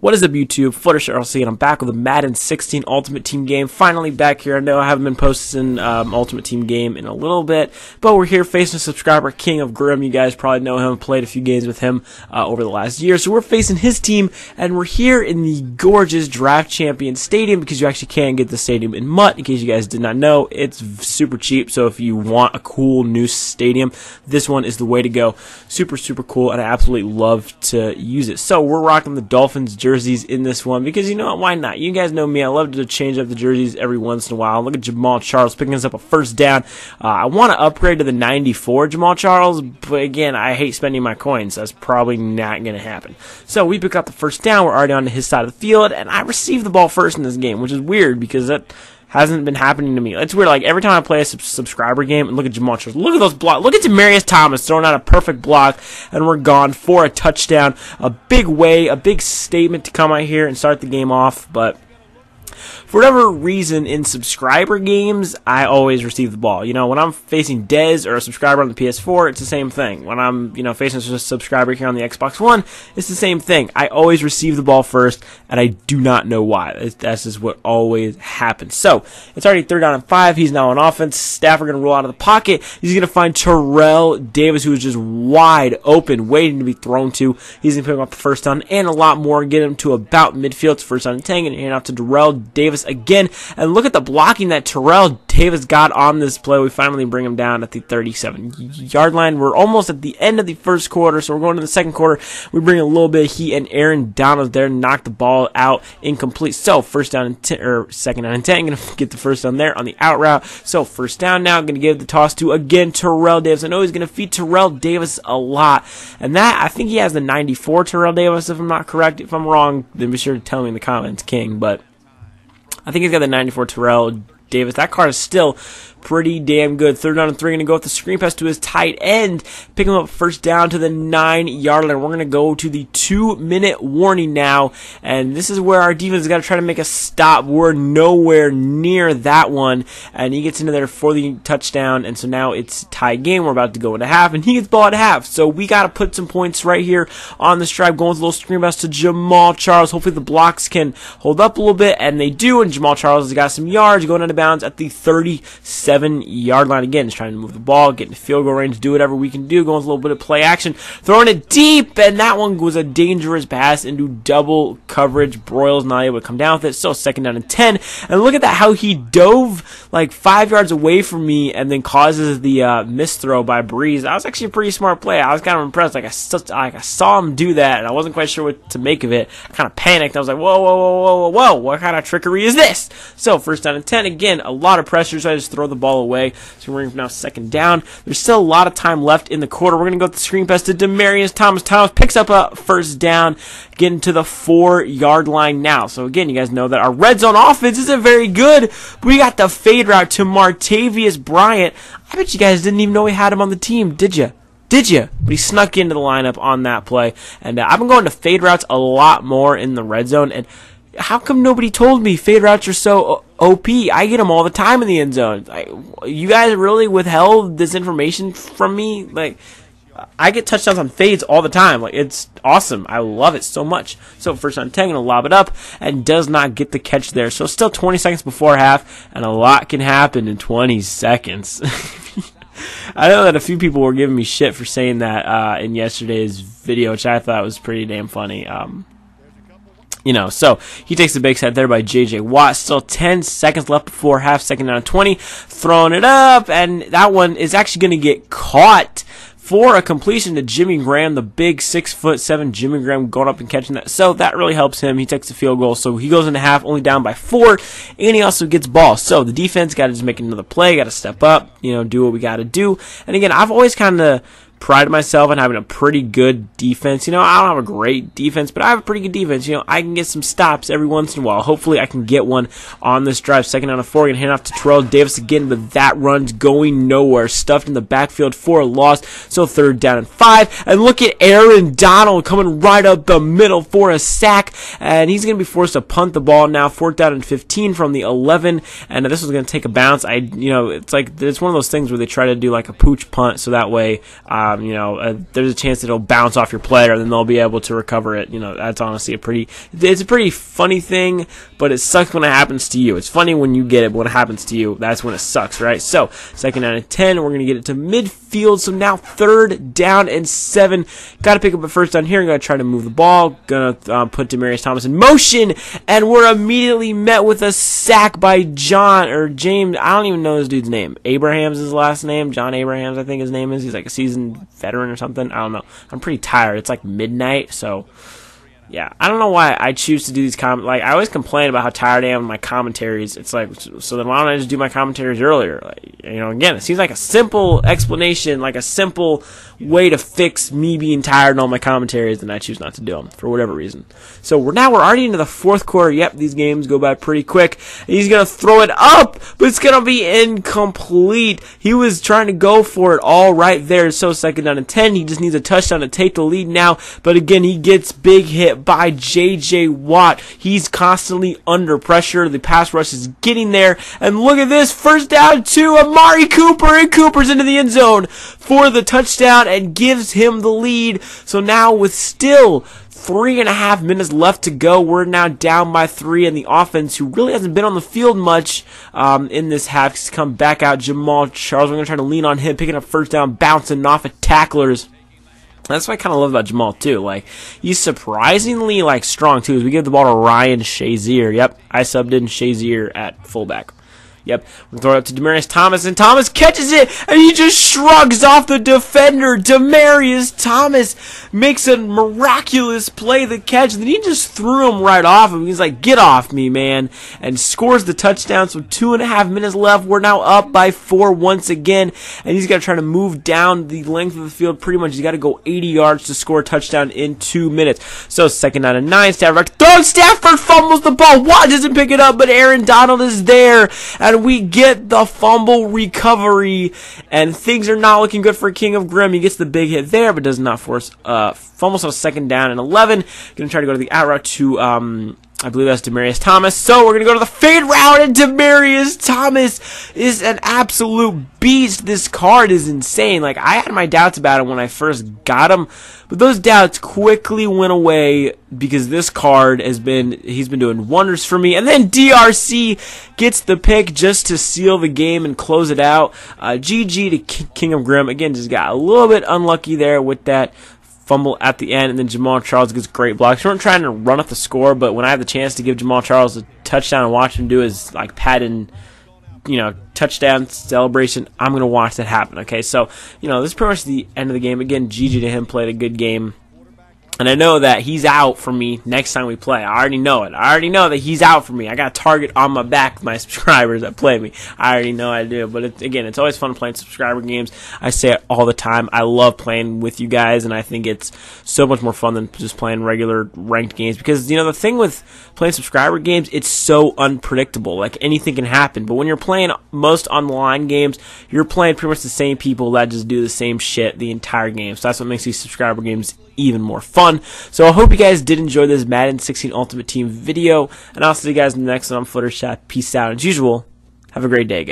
What is up, YouTube? Fluttershy RLC, and I'm back with a Madden 16 Ultimate Team game. Finally back here. I know I haven't been posting um, Ultimate Team game in a little bit, but we're here facing a subscriber, King of Grim. You guys probably know him. Played a few games with him uh, over the last year. So we're facing his team, and we're here in the gorgeous Draft Champion Stadium because you actually can get the stadium in MUT. In case you guys did not know, it's super cheap. So if you want a cool new stadium, this one is the way to go. Super, super cool, and I absolutely love to use it. So we're rocking the Dolphins jersey jerseys in this one because you know what? Why not? You guys know me. I love to change up the jerseys every once in a while. Look at Jamaal Charles picking us up a first down. Uh, I want to upgrade to the 94 Jamaal Charles, but again, I hate spending my coins. That's probably not going to happen. So we pick up the first down. We're already on his side of the field, and I receive the ball first in this game, which is weird because that hasn't been happening to me. It's weird. Like every time I play a sub- subscriber game and look at Charles, look at those blocks. Look at Demaryius Thomas throwing out a perfect block, and we're gone for a touchdown. A big way, a big statement to come out here and start the game off, but for whatever reason in subscriber games, I always receive the ball. You know, when I'm facing Dez or a subscriber on the PS4, it's the same thing. When I'm, you know, facing a subscriber here on the Xbox One, it's the same thing. I always receive the ball first, and I do not know why. That's just what always happens. So, it's already third down and five. He's now on offense. Stafford going to roll out of the pocket. He's going to find Terrell Davis, who is just wide open, waiting to be thrown to. He's going to pick him up the first down and a lot more, get him to about midfield. It's first down and 10, and hand off to Terrell Davis Davis again. And look at the blocking that Terrell Davis got on this play. We finally bring him down at the 37 yard line. We're almost at the end of the first quarter, so we're going to the second quarter. We bring a little bit of heat, and Aaron Donald there knocked the ball out incomplete. So first down and ten, or second down and 10. Going to get the first down there on the out route. So first down now. To give the toss to again Terrell Davis. I know he's to feed Terrell Davis a lot, and that I think he has the 94 Terrell Davis. If I'm not correct, if I'm wrong, then be sure to tell me in the comments, King. But I think he's got the 94 Terrell Davis. That card is still pretty damn good. Third down and three, going to go with the screen pass to his tight end, pick him up first down to the nine yard line. We're going to go to the two minute warning now, and this is where our defense has got to try to make a stop. We're nowhere near that one, and he gets into there for the touchdown, and so now it's tie game. We're about to go into half, and he gets ball at half. So we got to put some points right here on the stripe, going with a little screen pass to Jamaal Charles. Hopefully the blocks can hold up a little bit, and they do, and Jamaal Charles has got some yards going out of bounds at the 37 seven yard line again. He's trying to move the ball, get in field goal range, do whatever we can do. Going with a little bit of play action, throwing it deep, and that one was a dangerous pass into double coverage. Broyles not able to come down with it. So second down and ten. And look at that, how he dove like five yards away from me and then causes the uh, miss throw by Brees. That was actually a pretty smart play. I was kind of impressed. Like I, like I saw him do that, and I wasn't quite sure what to make of it. I kind of panicked. I was like, whoa, whoa, whoa, whoa, whoa, whoa! What kind of trickery is this? So first down and ten again. A lot of pressure, so I just throw the ball away. So we're now second down. There's still a lot of time left in the quarter. We're going to go with the screen pass to Demaryius Thomas. Thomas picks up a first down, getting to the four yard line now. So again, you guys know that our red zone offense isn't very good. We got the fade route to Martavius Bryant. I bet you guys didn't even know we had him on the team, did you? Did you? But he snuck into the lineup on that play. And uh, I've been going to fade routes a lot more in the red zone. And how come nobody told me fade routes are so OP? I get them all the time in the end zone. Like, you guys really withheld this information from me? Like, I get touchdowns on fades all the time. Like it's awesome. I love it so much. So first on 10, gonna lob it up and does not get the catch there. So still 20 seconds before half, and a lot can happen in 20 seconds. I know that a few people were giving me shit for saying that uh, in yesterday's video, which I thought was pretty damn funny. Um, you know, so he takes the big set there by J.J. Watt. Still 10 seconds left before half, second down 20. Throwing it up, and that one is actually going to get caught for a completion to Jimmy Graham, the big six foot seven Jimmy Graham going up and catching that. So that really helps him. He takes the field goal. So he goes into half only down by four, and he also gets ball. So the defense got to just make another play, got to step up, you know, do what we got to do. And again, I've always kind of pride myself on having a pretty good defense. You know, I don't have a great defense, but I have a pretty good defense. You know, I can get some stops every once in a while. Hopefully, I can get one on this drive. Second down and four, gonna hand off to Terrell Davis again, but that run's going nowhere. Stuffed in the backfield for a loss. So third down and five. And look at Aaron Donald coming right up the middle for a sack, and he's gonna be forced to punt the ball now. Fourth down and 15 from the 11, and this was gonna take a bounce. I, you know, it's like it's one of those things where they try to do like a pooch punt, so that way. Uh, um, you know, uh, there's a chance that it'll bounce off your player, and then they'll be able to recover it. You know, that's honestly a pretty, it's a pretty funny thing, but it sucks when it happens to you. It's funny when you get it, but when it happens to you, that's when it sucks, right? So, second down and 10, we're going to get it to midfield. So now third down and seven. Got to pick up a first down here. I'm going to try to move the ball. Going to uh, put Demaryius Thomas in motion, and we're immediately met with a sack by John, or James, I don't even know this dude's name. Abraham's his last name. John Abrahams, I think his name is. He's like a seasoned veteran or something. I don't know. I'm pretty tired. It's like midnight, so yeah, I don't know why I choose to do these com. Like I always complain about how tired I am in my commentaries. It's like so then why don't I just do my commentaries earlier? Like, you know, again, it seems like a simple explanation, like a simple way to fix me being tired in all my commentaries, and I choose not to do them for whatever reason. So we're now we're already into the fourth quarter. Yep, these games go by pretty quick. He's gonna throw it up, but it's gonna be incomplete. He was trying to go for it all right there. So second down and ten. He just needs a touchdown to take the lead now. But again, he gets big hit by J.J. Watt. He's constantly under pressure. The pass rush is getting there. And look at this. First down to Amari Cooper. And Cooper's into the end zone for the touchdown and gives him the lead. So now with still three and a half minutes left to go. We're now down by three, and the offense, who really hasn't been on the field much um, in this half, has come back out. Jamaal Charles, we're going to try to lean on him, picking up first down, bouncing off of tacklers. That's what I kind of love about Jamaal too. Like he's surprisingly like strong too. As we give the ball to Ryan Shazier. Yep, I subbed in Shazier at fullback. Yep. we throw it up to Demaryius Thomas, and Thomas catches it, and he just shrugs off the defender. Demaryius Thomas makes a miraculous play, the catch, and then he just threw him right off him. He's like, get off me, man, and scores the touchdown. So two and a half minutes left. We're now up by four once again, and he's got to try to move down the length of the field pretty much. He's got to go 80 yards to score a touchdown in two minutes. So second down and nine, Stafford, throw Stafford fumbles the ball. Watt doesn't pick it up, but Aaron Donald is there and we get the fumble recovery, and things are not looking good for King of Grim. He gets the big hit there, but does not force uh, fumbles on a second down and 11. Going to try to go to the out route to um, I believe that's Demaryius Thomas. So we're going to go to the fade route, and Demaryius Thomas is an absolute beast. This card is insane. Like, I had my doubts about him when I first got him, but those doubts quickly went away because this card has been, he's been doing wonders for me. And then DRC gets the pick just to seal the game and close it out. Uh, GG to King of Grim. Again, just got a little bit unlucky there with that fumble at the end, and then Jamaal Charles gets great blocks. We weren't trying to run up the score, but when I have the chance to give Jamaal Charles a touchdown and watch him do his like patent, you know, touchdown celebration, I'm gonna watch that happen. Okay, so you know this is pretty much the end of the game. Again, GG to him played a good game. And I know that he's out for me next time we play. I already know it. I already know that he's out for me. I got a target on my back, my subscribers that play me. I already know I do. But it, again, it's always fun playing subscriber games. I say it all the time. I love playing with you guys, and I think it's so much more fun than just playing regular ranked games. Because, you know, the thing with playing subscriber games, it's so unpredictable. Like, anything can happen. But when you're playing most online games, you're playing pretty much the same people that just do the same shit the entire game. So that's what makes these subscriber games even more fun. So I hope you guys did enjoy this Madden 16 Ultimate Team video, and I'll see you guys in the next one on Fluttershy. Peace out. As usual, have a great day, guys.